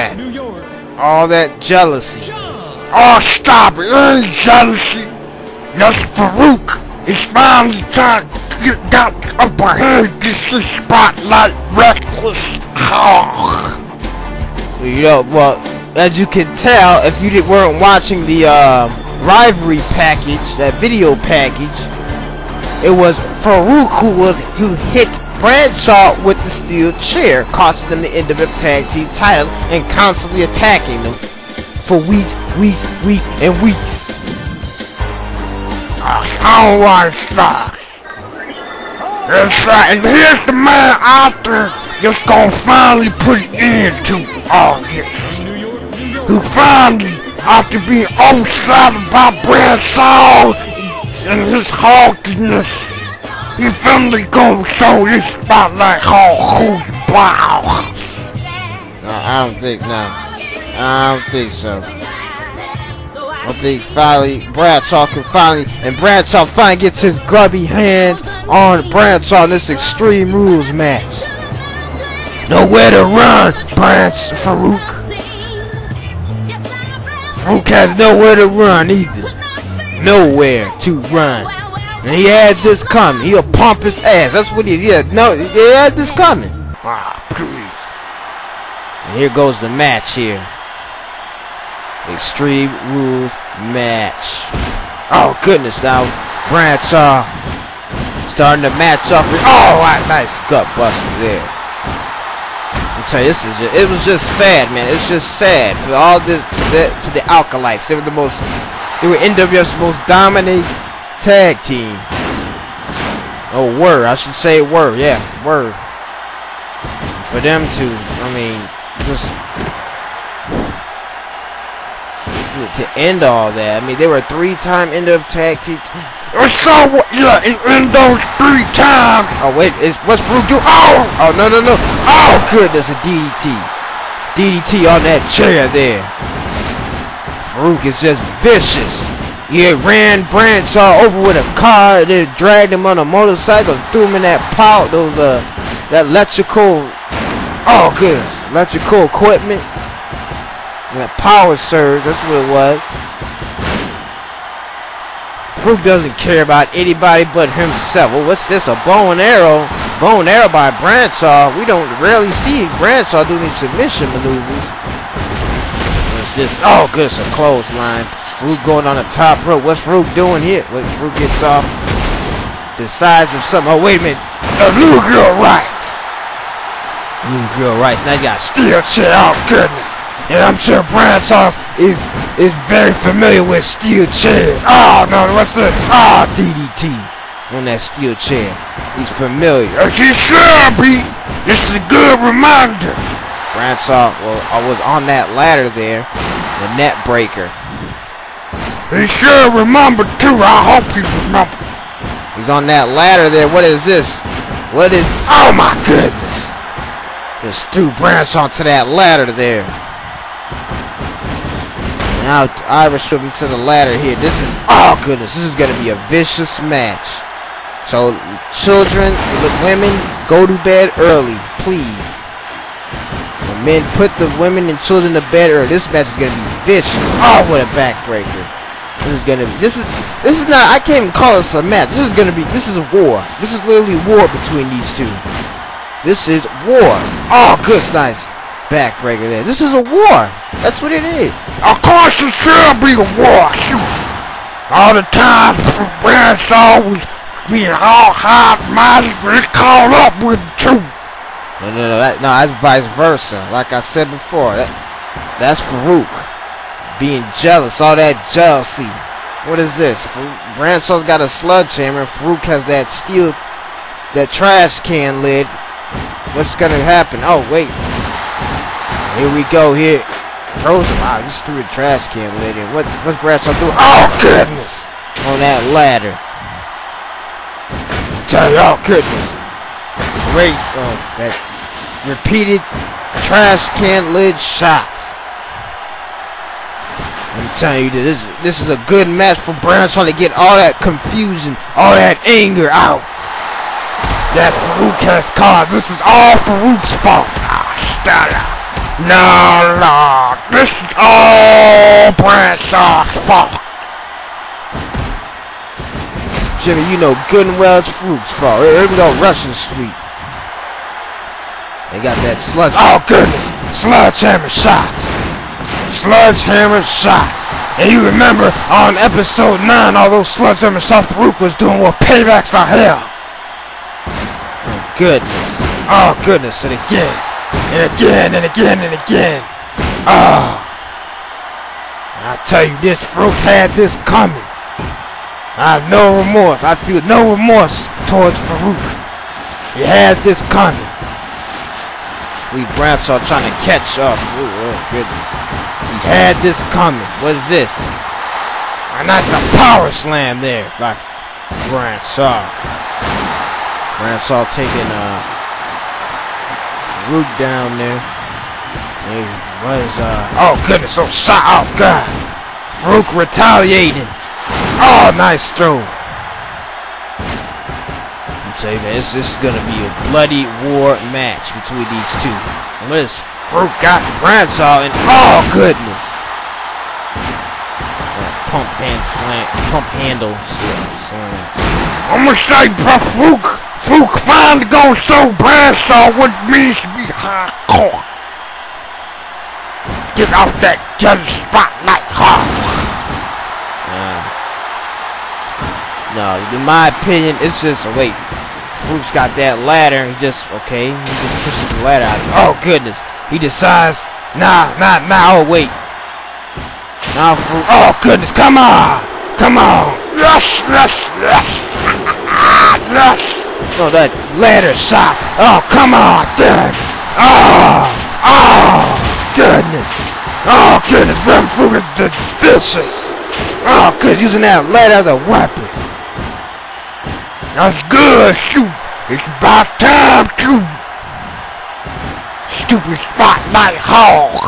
that? New York. All that jealousy. Oh, stop it. It ain't jealousy. That's Farouk. It's finally time to get got up ahead. This is spotlight reckless. Oh. You know, well, as you can tell, if you did, weren't watching the uh, rivalry package, that video package, it was Farouk who was who hit Bradshaw with the steel chair, costing them the the tag team title and constantly attacking them for weeks, weeks, weeks, and weeks. Want to stop. That's right. And here's the man out there just gonna finally put an end to all this. Who finally, after being overshadowed by Bradshaw and his hawkiness, he finally gonna show this spotlight called Who's Bow. No, I don't think no. I don't think so. I think finally Bradshaw can finally and Bradshaw finally gets his grubby hand on Bradshaw in this Extreme Rules match. Nowhere to run, Branch Farouk. Farouk has nowhere to run either. Nowhere to run. And he had this coming. He'll pump his ass. That's what he yeah, no he had this coming. Ah, please. And here goes the match here. Extreme Rules match. Oh goodness now. Bradshaw starting to match up with oh nice gut buster there. I'm telling you, this is just, it was just sad, man. It's just sad for all the for the, for the Acolytes. They were the most they were NWF's most dominant tag team. Oh word, I should say word, yeah, word. For them to, I mean, just to end all that. I mean, they were three-time end of tag team. So, yeah, in, in those three times, Oh wait, is what's Farouk do? Oh, oh no no no! Oh goodness, a DDT, DDT on that chair there. Farouk is just vicious. Had ran Bradshaw over with a car, then dragged him on a motorcycle, threw him in that power, those uh, that electrical, oh goodness, electrical equipment. That power surge, that's what it was. Farouk doesn't care about anybody but himself. Well, what's this? A bow and arrow? Bow and arrow by Bradshaw. We don't rarely see Bradshaw do submission maneuvers. What's this? Oh, good, it's a clothesline. Farouk going on the top rope. What's Farouk doing here? Wait, Farouk gets off the sides of something. Oh, wait a minute. the new girl rights. Blue girl rights. Now you got steel. Chair, oh goodness. And I'm sure Bradshaw is is very familiar with steel chairs. Oh no, what's this? Ah, DDT on that steel chair. He's familiar. As he should be. This is a good reminder. Bradshaw well, I was on that ladder there. The net breaker. He sure remember too. I hope he remember. He's on that ladder there. What is this? What is... Oh my goodness. Just threw Bradshaw onto that ladder there. Now Irish threw him to the ladder here. This is... Oh goodness. This is going to be a vicious match. So, children, women, go to bed early. Please. The men put the women and children to bed early. This match is going to be vicious. Oh, what a backbreaker. This is gonna be. This is. This is not. I can't even call this a match. This is gonna be. This is a war. This is literally war between these two. This is war. Oh, good, nice backbreaker there. This is a war. That's what it is. Of course it should be a war. Shoot. All the time Bradshaw was being all hot mighty, but it's caught up with him too. No, no, no. That, no, that's vice versa. Like I said before, that that's Farouk being jealous. All that jealousy. What is this? Bradshaw's got a sledgehammer. Farouk has that steel, that trash can lid. What's gonna happen? Oh wait. Here we go. Here. Throws out. Just threw a trash can lid in. What's what's Bradshaw doing? Oh goodness! On that ladder. Oh goodness. Great. Oh, that repeated trash can lid shots. Telling you, this this is a good match for Brown trying to get all that confusion, all that anger out. That Farouk has caused. This is all Farouk's fault. Ah. No, no, this is all Bradshaw's fault. Jimmy, you know good and well it's Farouk's fault. Here we go, Russian Street. They got that sludge. Oh goodness, sledgehammer shots. Sledgehammer shots. And you remember on episode 9, all those sledgehammer shots Farouk was doing were paybacks of hell. Oh, goodness. Oh goodness, and again, and again, and again, and again. Oh. I tell you, this Farouk had this coming. I have no remorse. I feel no remorse towards Farouk. He had this coming. We Bradshaw trying to catch up. Ooh, oh goodness. He had this coming. What is this? A nice a power slam there by Bradshaw. Bradshaw taking uh Farouk down there. Hey, what is uh Oh goodness, oh shot oh god. Farouk retaliating. Oh, nice throw. I'm man, this, this is gonna be a bloody war match between these two. And what is Farouk got Bradshaw and oh goodness. That pump hand slam pump handle slam. I'm gonna say, bro, Farouk, Farouk finally gonna show Bradshaw what means to be hardcore. Get off that jealous spotlight, hard. No, in my opinion, it's just a wait. Farouk's got that ladder. He just okay. He just pushes the ladder out. Oh goodness. He decides. Nah, nah, nah. Oh wait. Now. Oh goodness, come on, come on. Yes, yes, yes. yes. Oh, that ladder shot. Oh, come on, damn. Oh, oh, Goodness. oh, goodness, man, Farouk is vicious. Oh, cause using that ladder as a weapon. That's good, shoot. It's about time to. Stupid spotlight hog.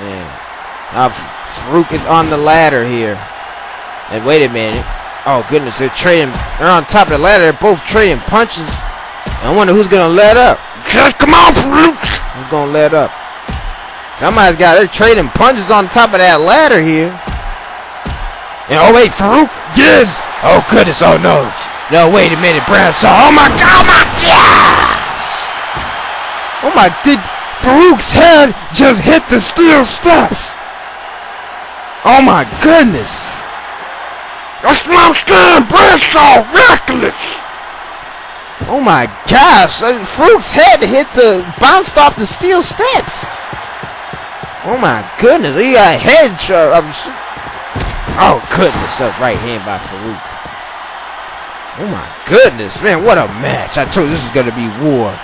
Man. Now Farouk is on the ladder here. And wait a minute. Oh goodness, they're trading. They're on top of the ladder. They're both trading punches. I wonder who's gonna let up. Just come on, Farouk. Who's gonna let up? Somebody's got. They're trading punches on top of that ladder here. And oh wait, Farouk gives. Oh goodness. Oh no. No, wait a minute, Bradshaw. Oh my God. Oh my gosh. Oh my. Did Farouk's head just hit the steel steps? Oh my goodness. That's what I'm saying, Bradshaw, reckless. Oh my gosh. uh, Farouk's head hit the bounced off the steel steps. Oh my goodness. He got a head shot. Oh goodness. Up right hand by Farouk. Oh my goodness, man, what a match. I told you this is gonna be war.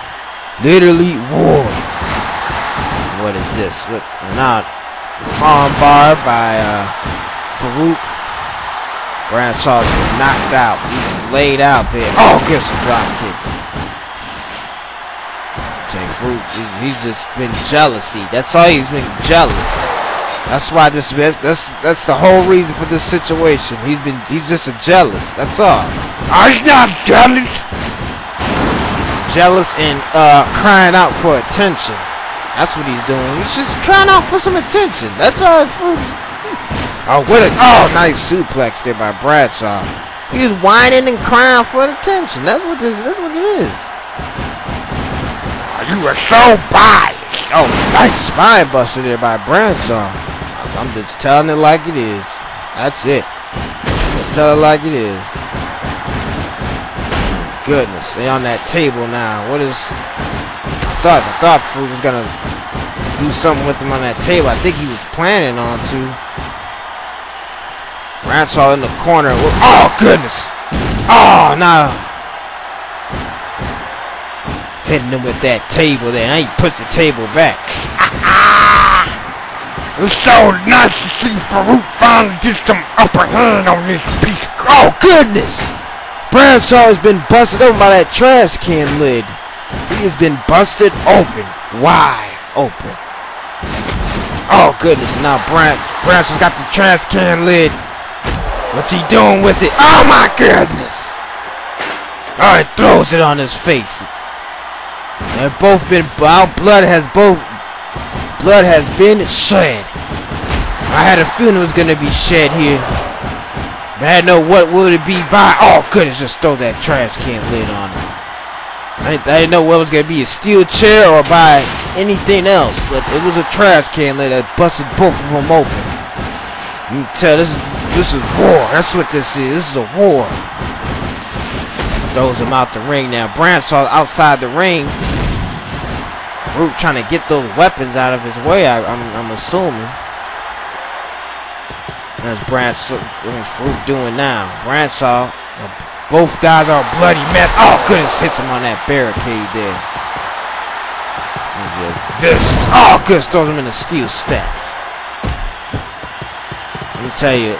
Literally war. What is this? What now arm bar by uh Farouk. Bradshaw just knocked out. He's laid out there. Oh, gets a drop kick. Jay Farouk, he's just been jealousy. That's all he's been jealous. That's why this that's that's, the whole reason for this situation. He's been he's just a jealous. That's all. I'm not jealous. Jealous and uh crying out for attention. That's what he's doing. He's just crying out for some attention. That's all. Farouk. Oh, what a oh nice suplex there by Bradshaw. He's whining and crying for attention. That's what this. That's what it is. You are so biased. Oh, nice spine buster there by Bradshaw. I'm just telling it like it is. That's it. Tell it like it is. Goodness, they on that table now. What is? I thought I thought Farouk was gonna do something with him on that table. I think he was planning on to. Bradshaw in the corner. Oh goodness! Oh no! Hitting him with that table there. He puts the table back. It's so nice to see Farouk finally get some upper hand on this piece. Oh goodness! Bradshaw has been busted open by that trash can lid. He has been busted open, wide open. Oh goodness! Now Brad Bradshaw's got the trash can lid. What's he doing with it? Oh my goodness! Oh, he throws it on his face. They've both been, our blood has both, blood has been shed. I had a feeling it was gonna be shed here. But I didn't know what would it be by. Oh goodness, just throw that trash can lid on it. I didn't, I didn't know what was gonna be a steel chair or by anything else, but it was a trash can lid that busted both of them open. You can tell this is this is war. That's what this is. This is a war. Throws him out the ring now. Bradshaw outside the ring. Root trying to get those weapons out of his way. I, am I'm, I'm assuming. That's. What's Root doing now? Bradshaw. Both guys are a bloody mess. Oh goodness, hits him on that barricade there. Vicious. Oh goodness, throws him in the steel steps. Let me tell you,